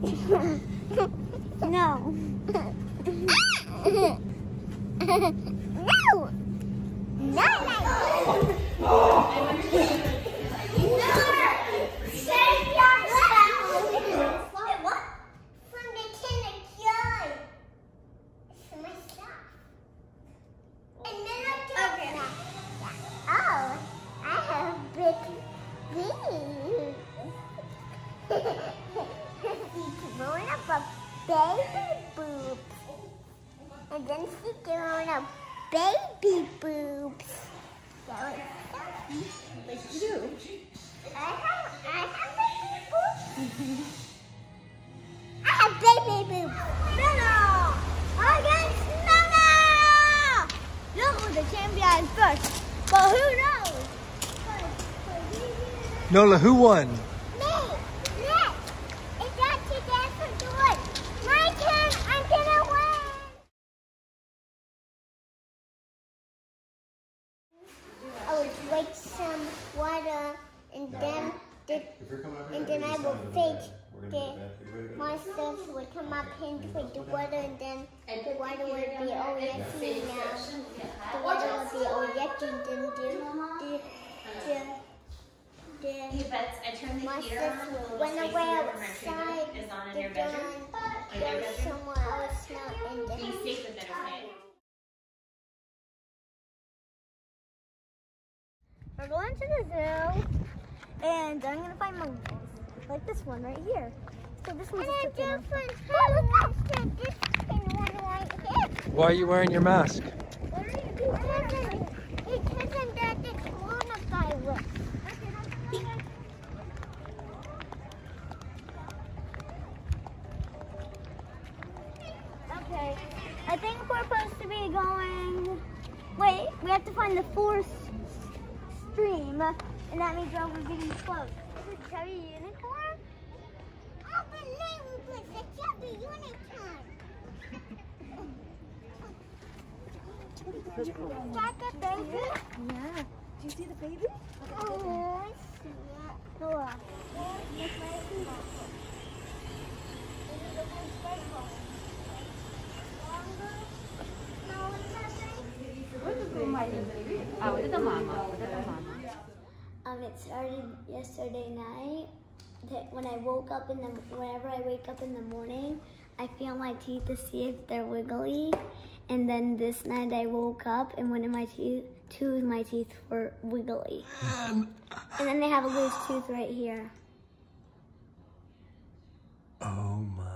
no. no! Not like Save yourself! What? Baby boobs. And then she growing up baby boobs. That was so you. I have, I have baby boobs. I have baby boobs. Nana! Against Nana! Look who the champion first. But who knows? Nola, who won? I some water and then the, and then I will fake the monsters would come up into the water and then the water would be all yucky now. The water would be all yucky and then the, the, the, the uh, Hey, Bets, I the my heater sister on. The little went away heater where my favorite outside is on the gun. bedroom. In There your was bedroom. someone else now in the We're going to the zoo, and I'm gonna find monkeys, like this one right here. So this one's a chicken. this one right here. Why are you wearing your mask? What are you doing? It isn't that the coronavirus. Okay, I think we're supposed to be going. Wait, we have to find the fourth stream, and that means we're getting close. Is it Chubby Unicorn? Unbelievable, it's a chubby unicorn. Is that the baby? Yeah. Do you see the baby? Oh, I see it. Go on. No, it's Ah, with it started yesterday night. That when I woke up in the, whenever I wake up in the morning, I feel my teeth to see if they're wiggly. And then this night I woke up and one of my teeth, two of my teeth were wiggly. Um, and then they have a loose tooth right here. Oh my.